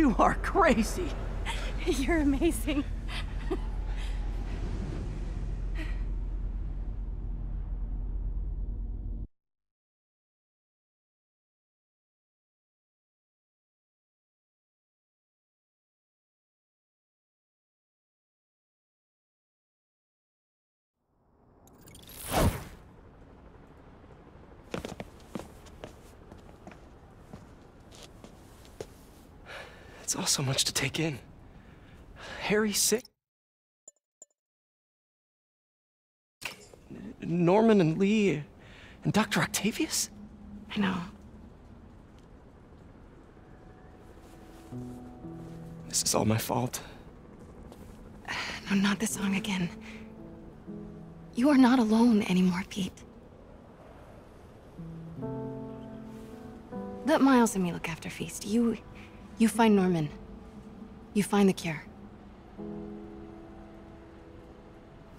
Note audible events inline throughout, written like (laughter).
You are crazy. (laughs) You're amazing. So much to take in. Harry sick. Norman and Li and Dr. Octavius? I know. This is all my fault. No, not the song again. You are not alone anymore, Pete. Let Miles and me look after Feast. You... you find Norman. You find the cure.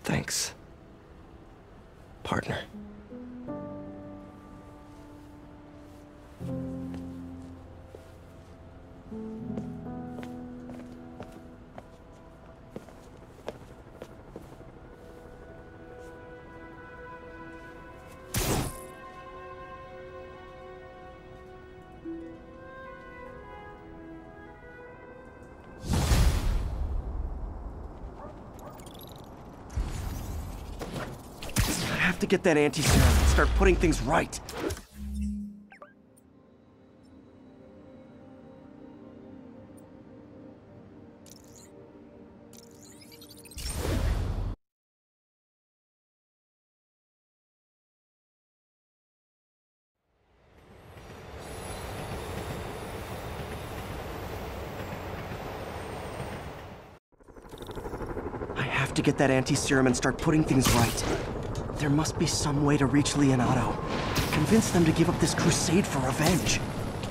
Thanks. Partner. Get that anti-serum and start putting things right. I have to get that anti-serum and start putting things right. There must be some way to reach Li and Otto. Convince them to give up this crusade for revenge.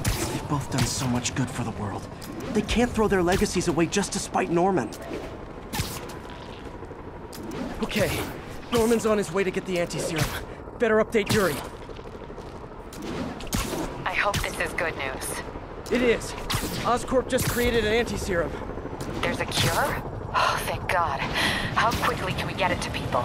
They've both done so much good for the world. They can't throw their legacies away just to spite Norman. Okay, Norman's on his way to get the anti-serum. Better update Yuri. I hope this is good news. It is. Oscorp just created an anti-serum. There's a cure? Oh, thank God. How quickly can we get it to people?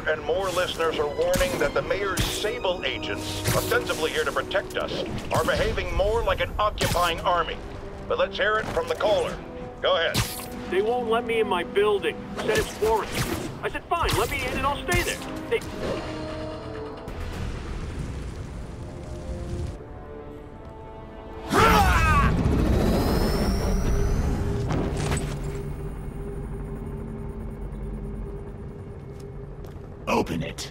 More and more listeners are warning that the mayor's Sable agents, ostensibly here to protect us, are behaving more like an occupying army. But let's hear it from the caller. Go ahead. They won't let me in my building. Said it's quarantine. I said, fine, let me in and I'll stay there. They... It.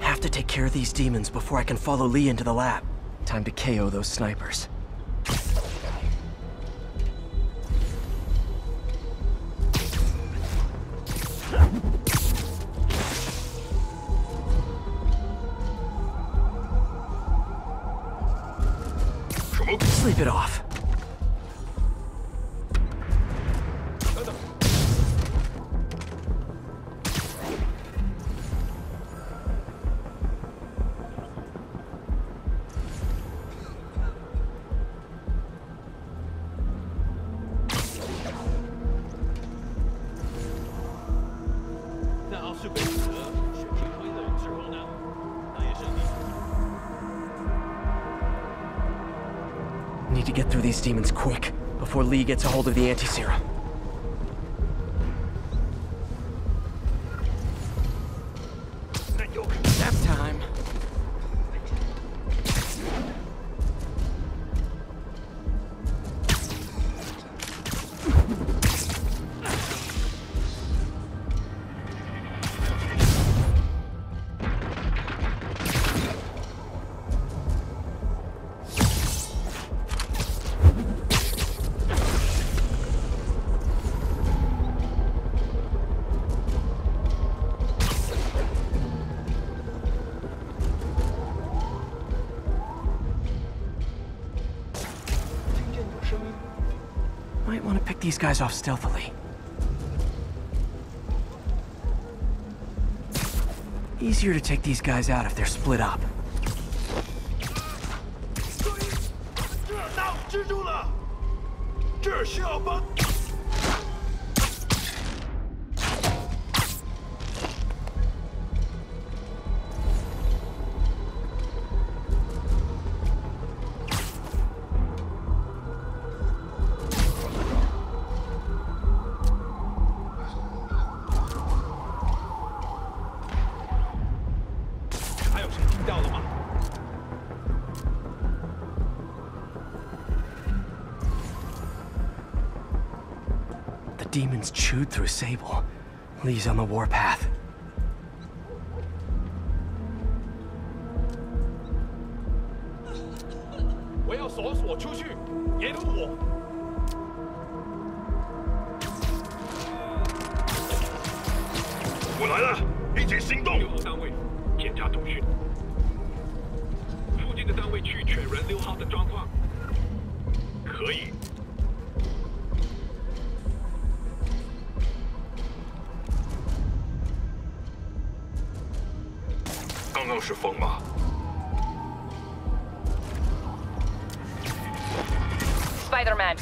Have to take care of these demons before I can follow Li into the lab. Time to KO those snipers. Li gets a hold of the anti-serum. These guys off stealthily. Easier to take these guys out if they're split up. Lee's on the warpath. Spider-Man,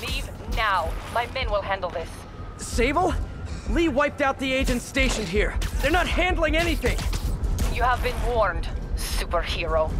leave now. My men will handle this. Sable? Li wiped out the agents stationed here. They're not handling anything. You have been warned, superhero.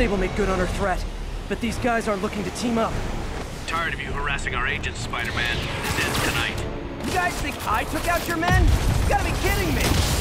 Sable made good on her threat, but these guys aren't looking to team up. Tired of you harassing our agents, Spider-Man. This ends tonight. You guys think I took out your men? You gotta be kidding me!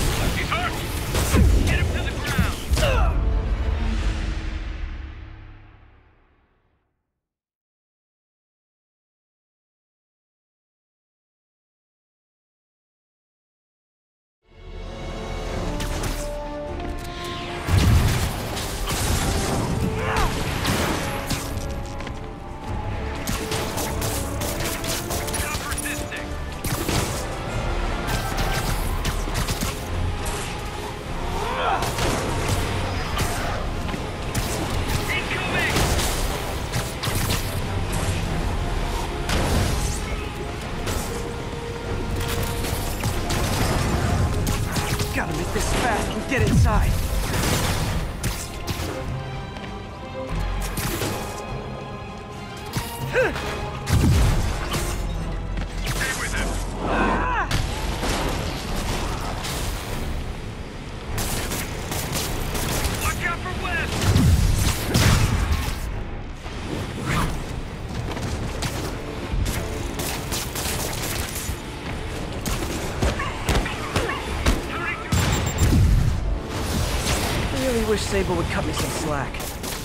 Wish Sable would cut me some slack.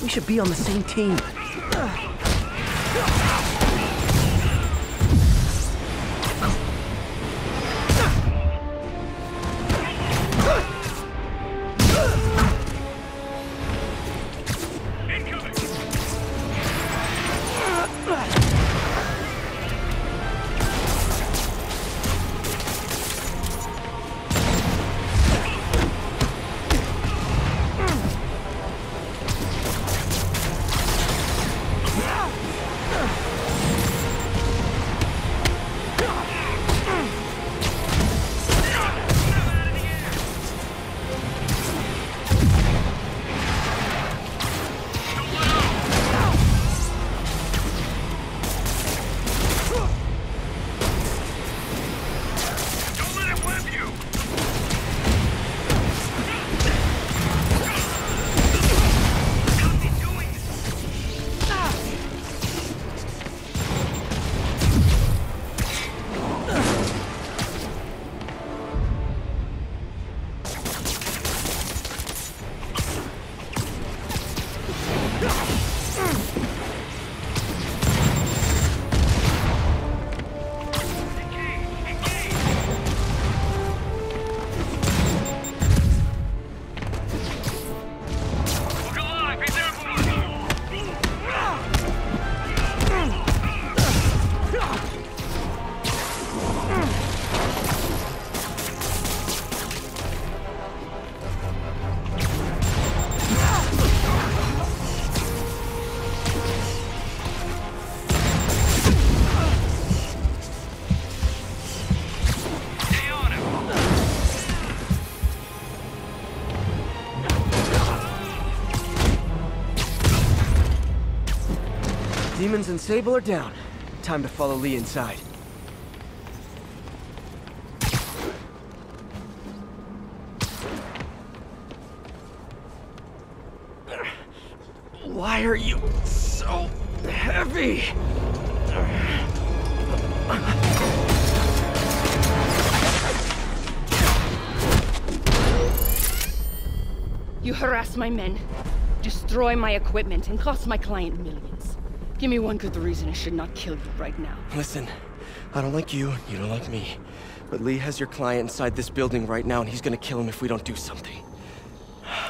We should be on the same team. Demons and Sable are down. Time to follow Li inside. Why are you so heavy? You harass my men, destroy my equipment, and cost my client millions. Give me one good reason I should not kill you right now. Listen, I don't like you, you don't like me. But Li has your client inside this building right now, and he's gonna kill him if we don't do something.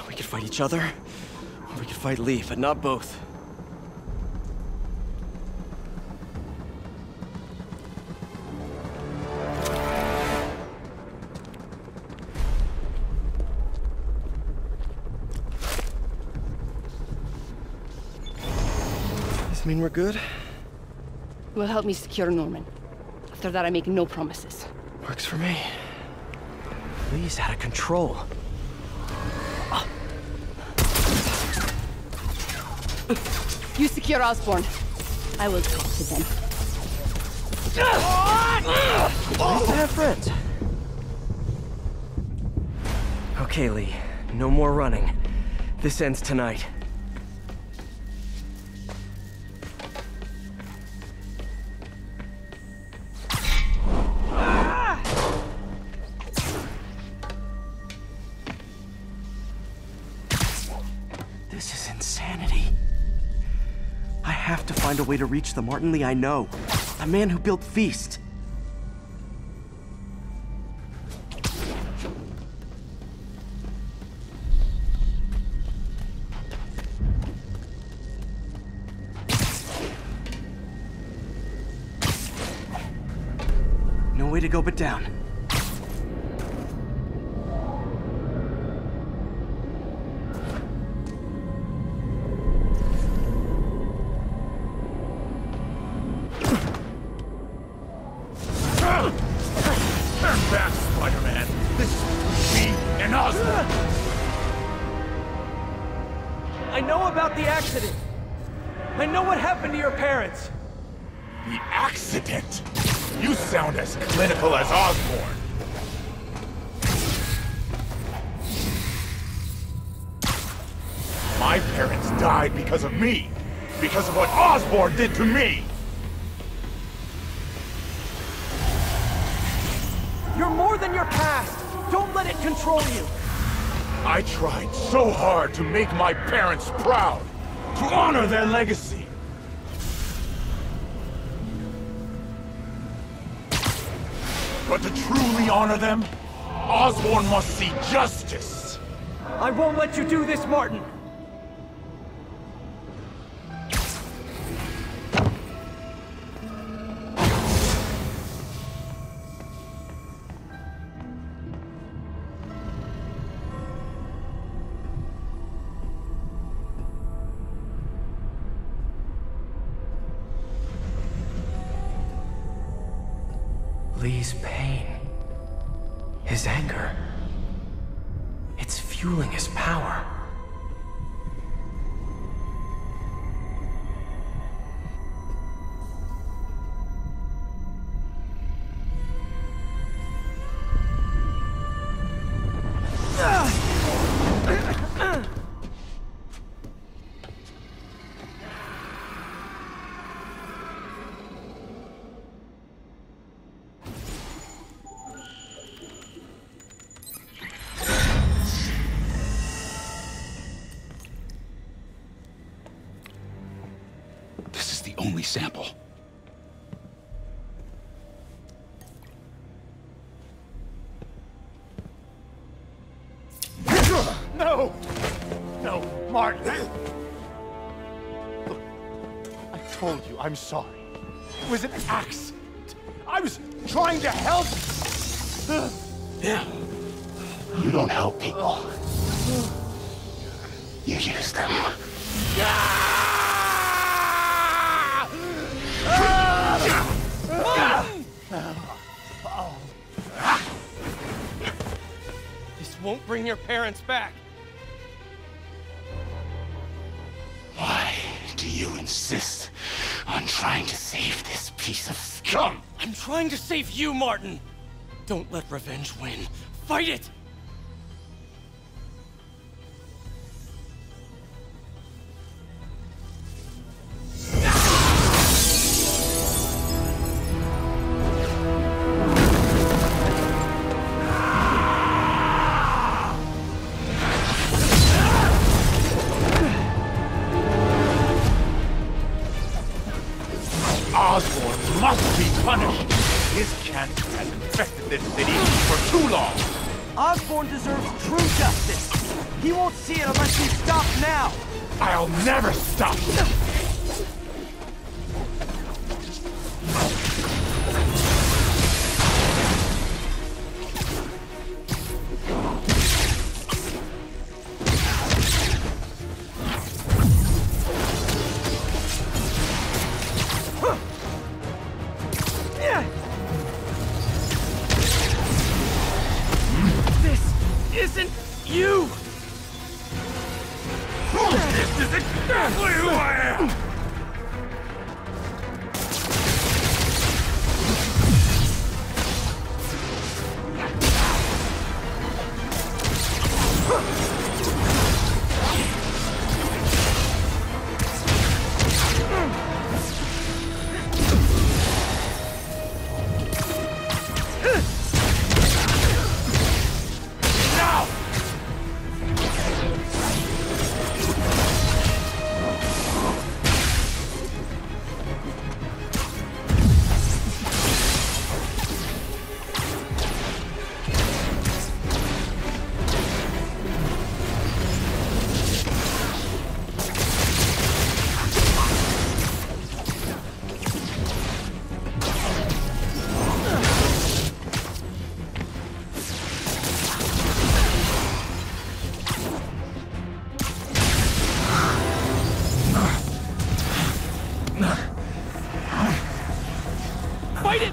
We could fight each other, or we could fight Li, but not both. Mean we're good? You will help me secure Norman. After that, I make no promises. Works for me. Li's out of control. Ah. You secure Osborn. I will talk to them. Nice to have friends. Okay, Lee. No more running. This ends tonight. A way to reach the Martin Li I know. The man who built Feast. No way to go but down. Sample. No! No, Martin! Look, I told you I'm sorry. It was an accident. I was trying to help. Yeah. You don't help people. You use them. This won't bring your parents back. Why do you insist on trying to save this piece of scum? I'm trying to save you, Martin! Don't let revenge win. Fight it!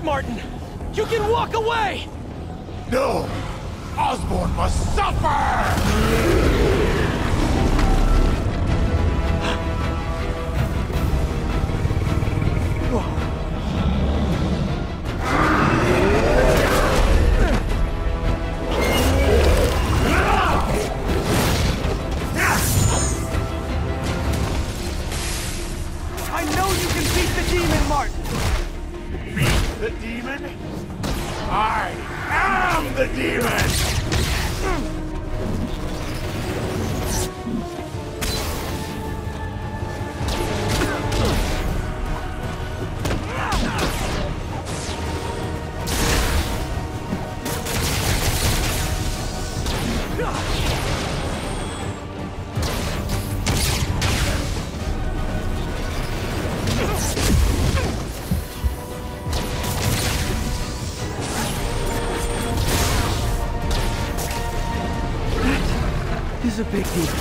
Martin! You can walk away! A big deal.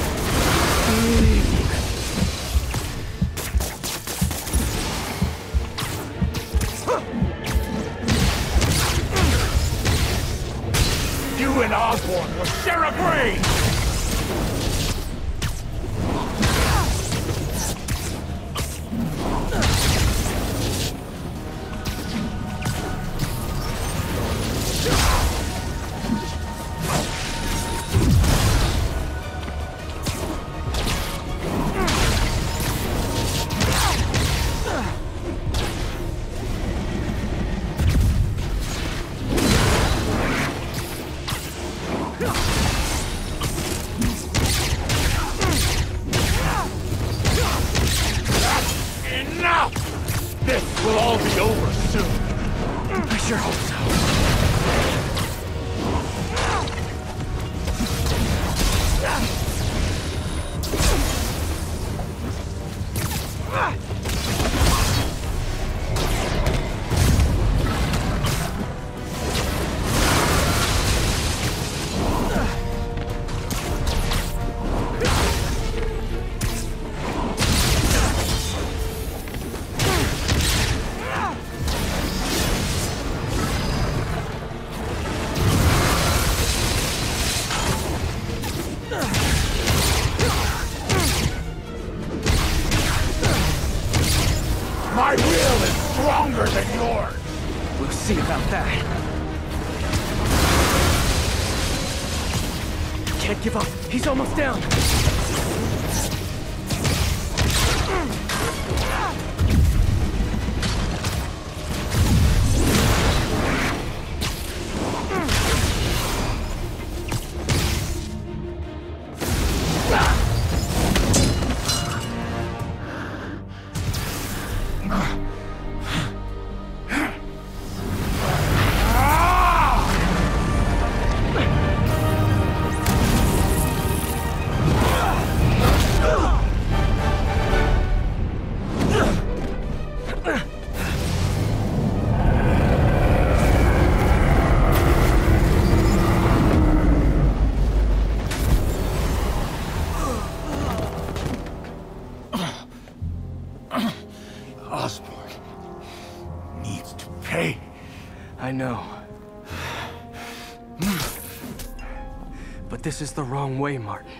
This is the wrong way, Martin.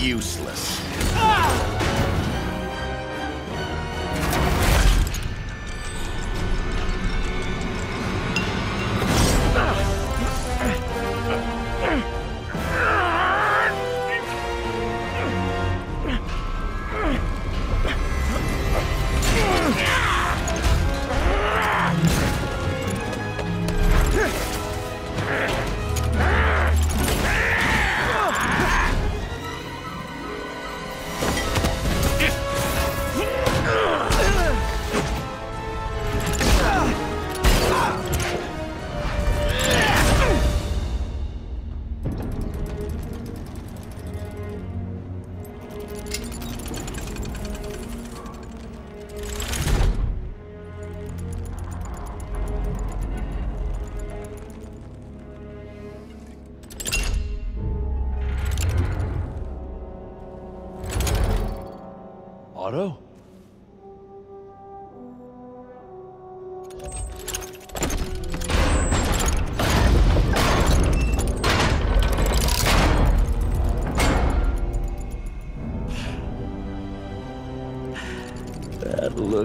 Useless.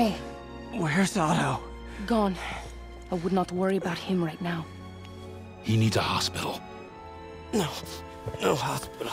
Hey. Hey, Where's Otto? gone. I would not worry about him right now. He needs a hospital. No. No hospital.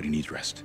But he needs rest.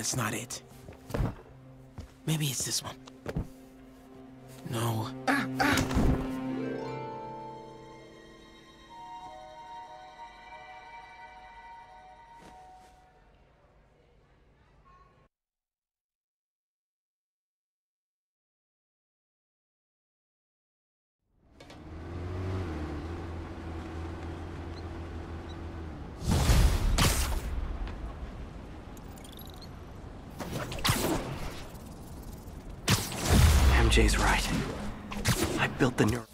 That's not it. Maybe it's this one. MJ's right. I built the neural.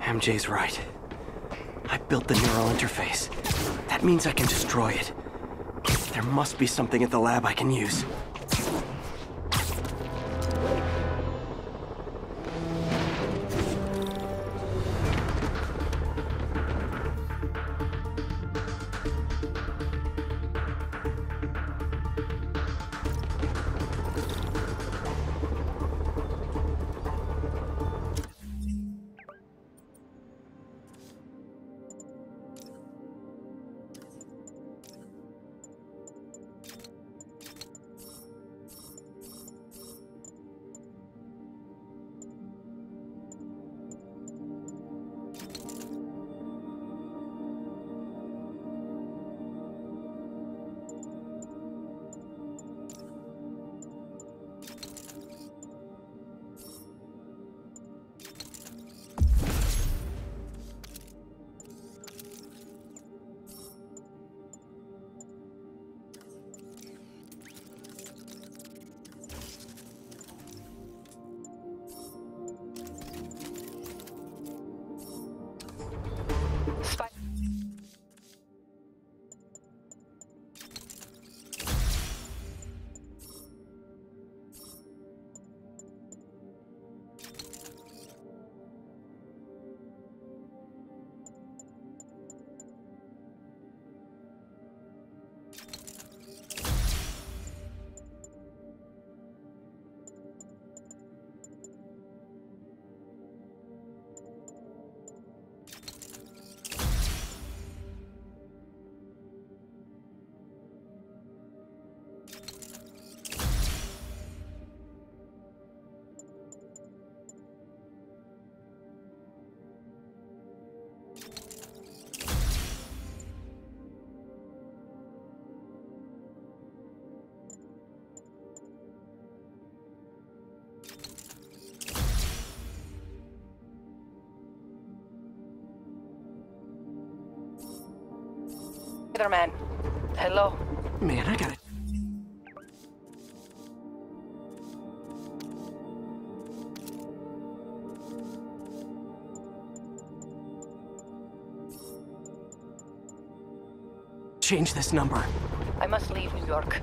MJ's right. I built the neural interface. That means I can destroy it. There must be something at the lab I can use. Spider-Man. Hello. Man, I gotta... Change this number. I must leave New York.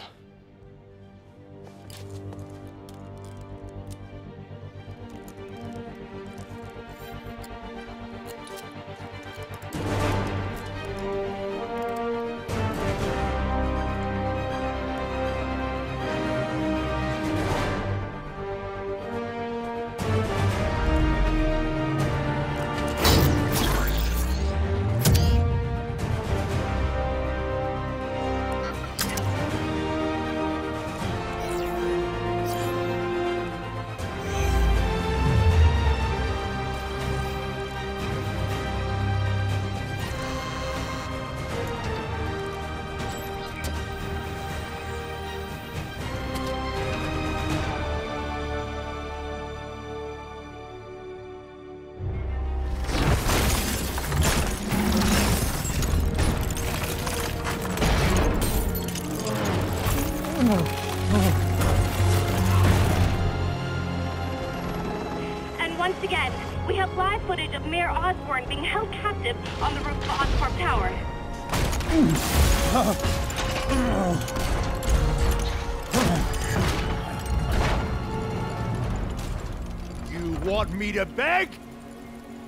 Me to beg?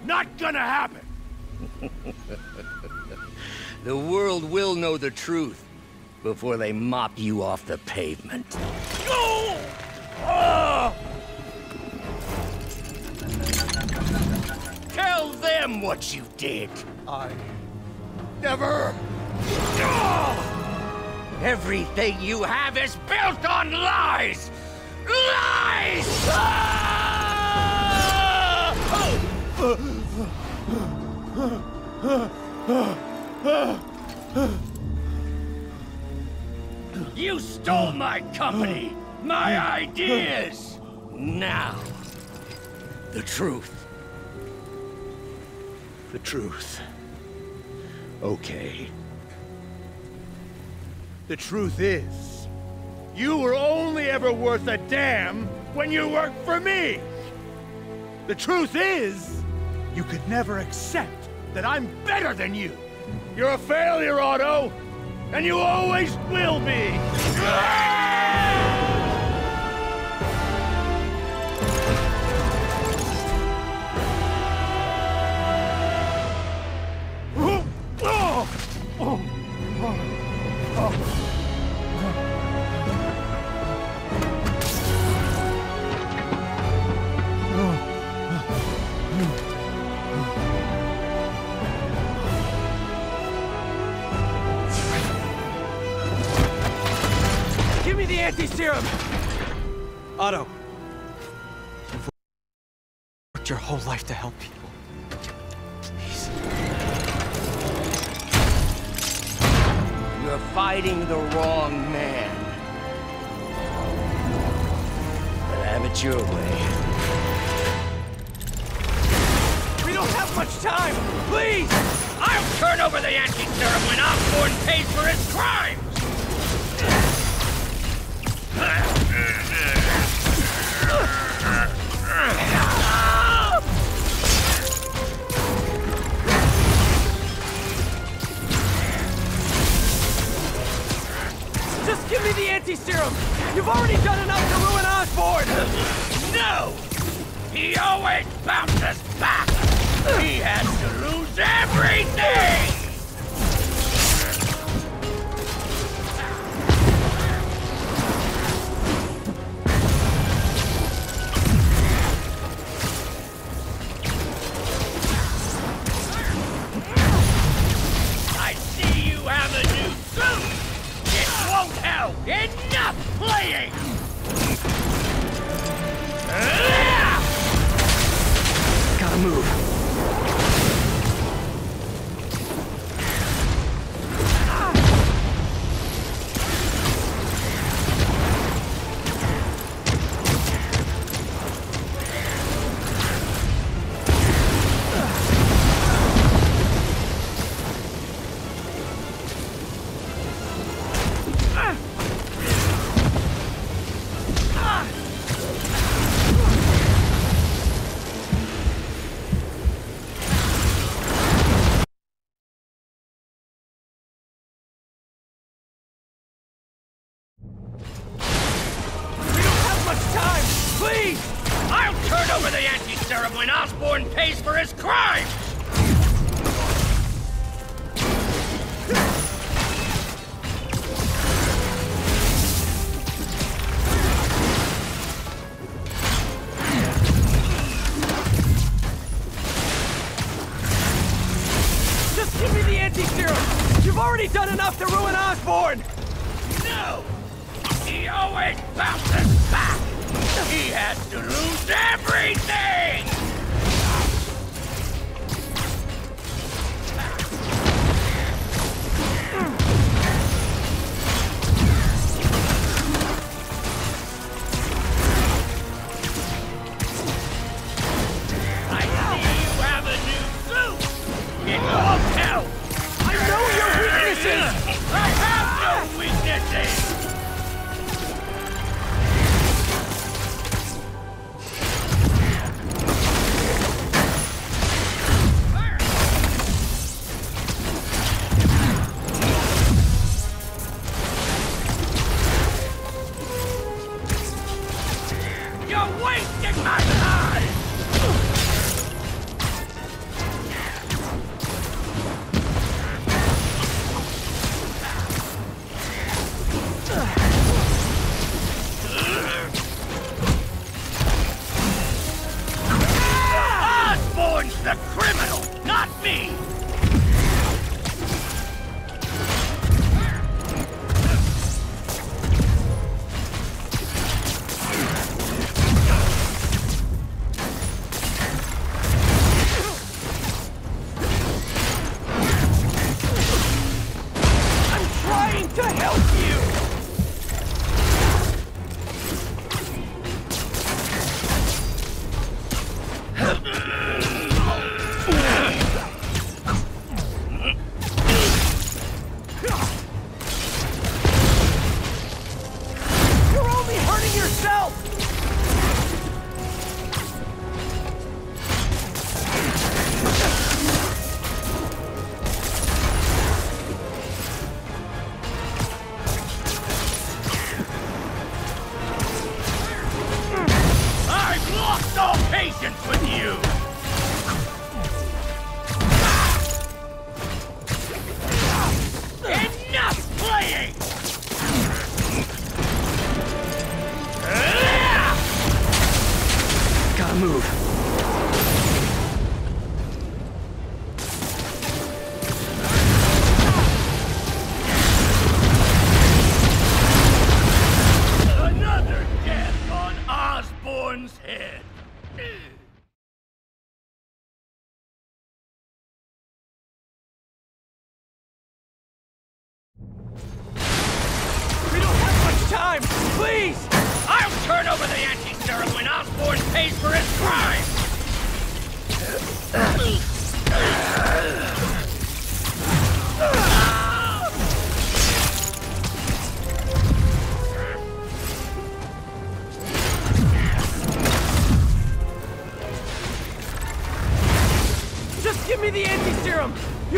Not gonna happen! (laughs) The world will know the truth before they mop you off the pavement. No! Ah! Tell them what you did. I never. Everything you have is built on lies! Lies! Ah! You stole my company, my ideas! Now, the truth. The truth. Okay. The truth is, you were only ever worth a damn when you worked for me! The truth is, you could never accept that I'm better than you! You're a failure, Otto! And you always will be! Please! I'll turn over the anti-serum when Osborn pays for his crimes! Just give me the anti-serum! You've already done enough to ruin Osborn! No! He always bounces back! He has to everything!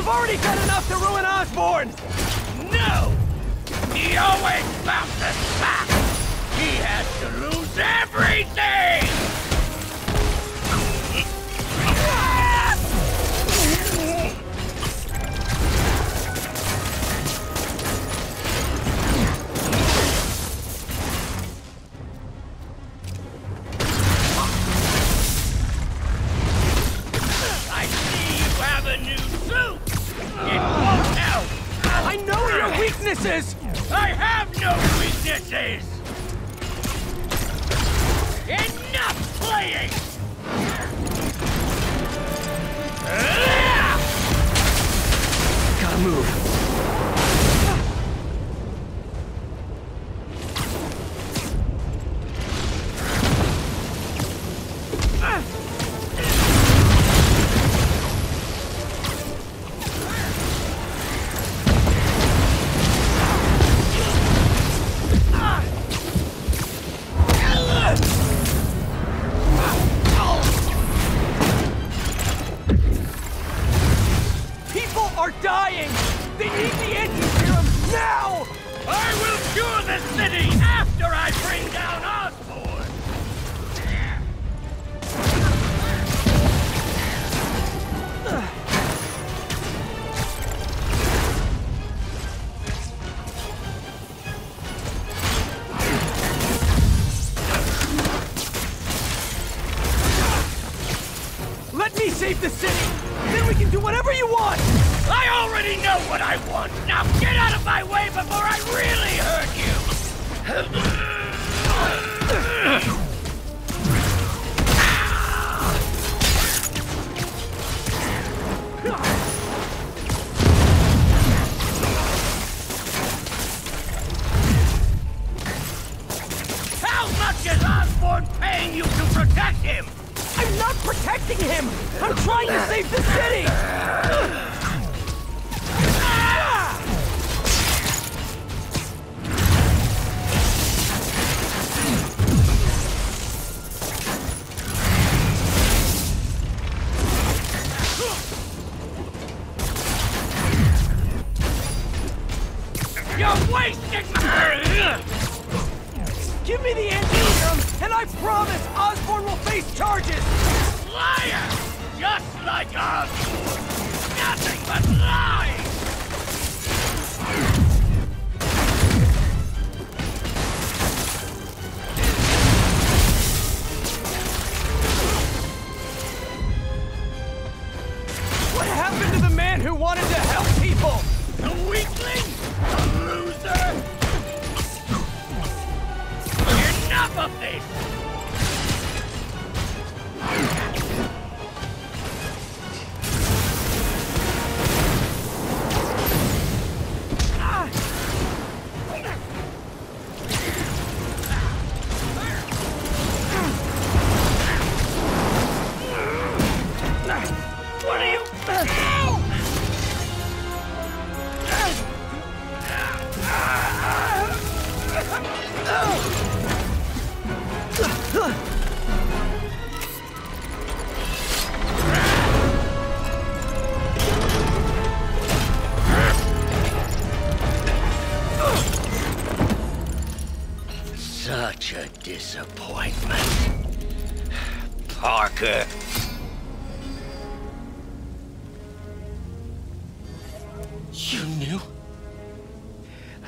You've already done enough to ruin Osborn! protecting him! I'm trying to save the city!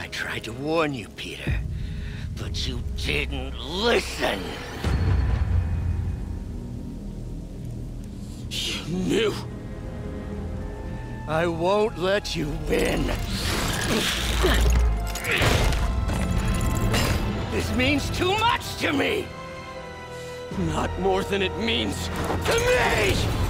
I tried to warn you, Peter, but you didn't listen. You knew. I won't let you win. This means too much to me! Not more than it means to me!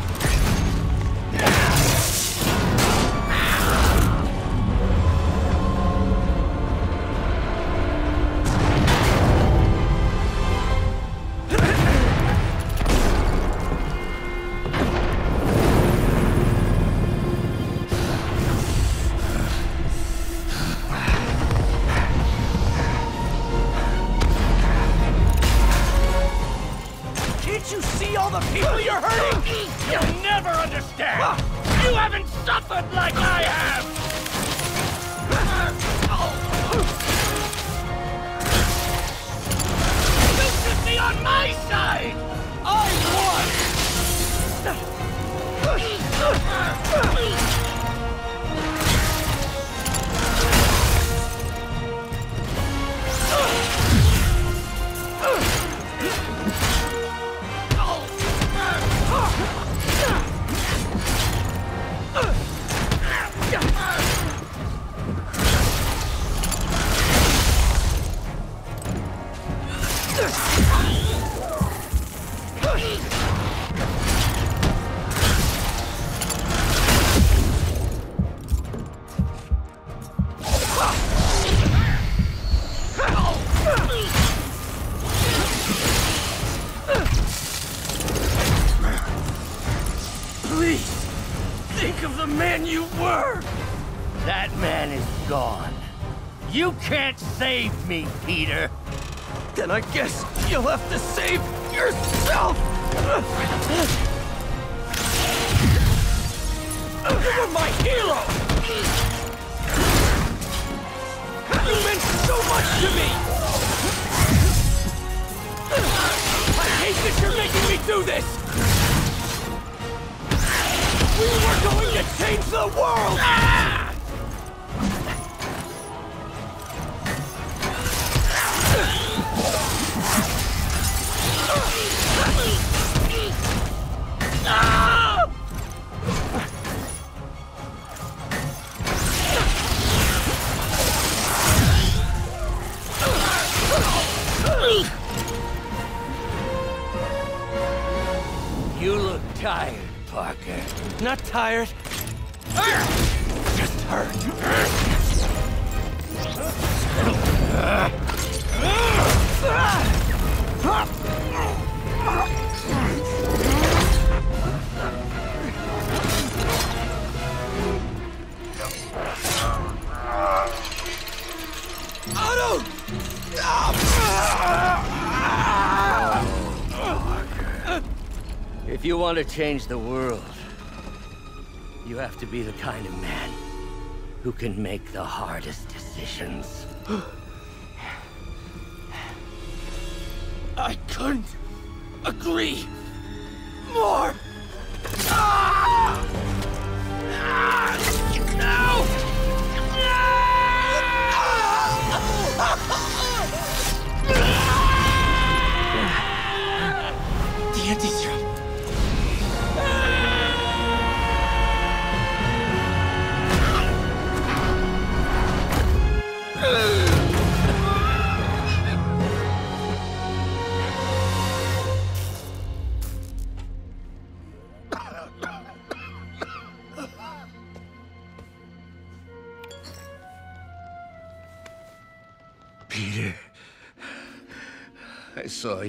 Man you were! That man is gone. You can't save me, Peter. Then I guess you'll have to save yourself! You were my hero! You meant so much to me! I hate that you're making me do this! We were going to change the world! You tired. Just hurt. Otto! If you want to change the world, you have to be the kind of man who can make the hardest decisions. (gasps) (gasps) (gasps)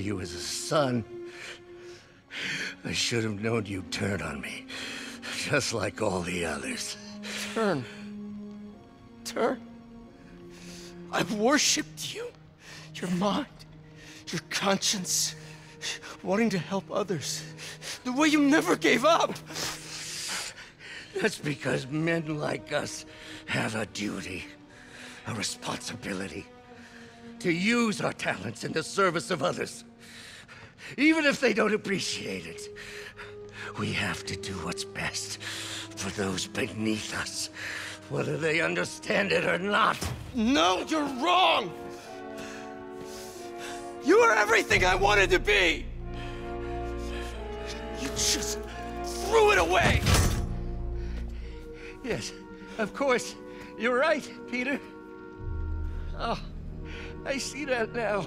you as a son. I should have known you'd turn on me, just like all the others. Turn. Turn. I've worshipped you. Your mind, your conscience, wanting to help others. The way you never gave up. That's because men like us have a duty, a responsibility to use our talents in the service of others. Even if they don't appreciate it, we have to do what's best for those beneath us, whether they understand it or not. No, you're wrong. You are everything I wanted to be. You just threw it away. Yes, of course. You're right, Peter. Oh, I see that now.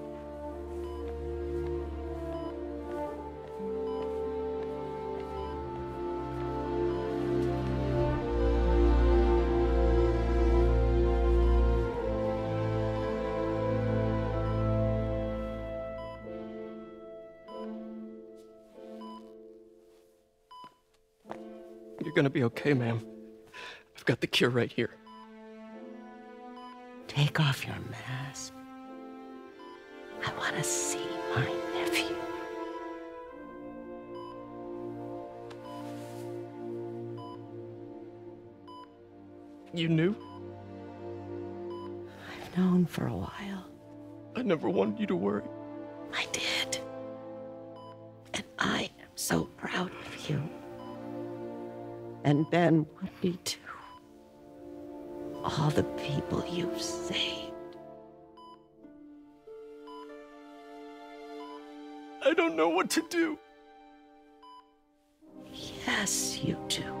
Okay, ma'am. I've got the cure right here. Take off your mask. I want to see my nephew. You knew? I've known for a while. I never wanted you to worry. And Ben would be too. All the people you've saved. I don't know what to do. Yes, you do.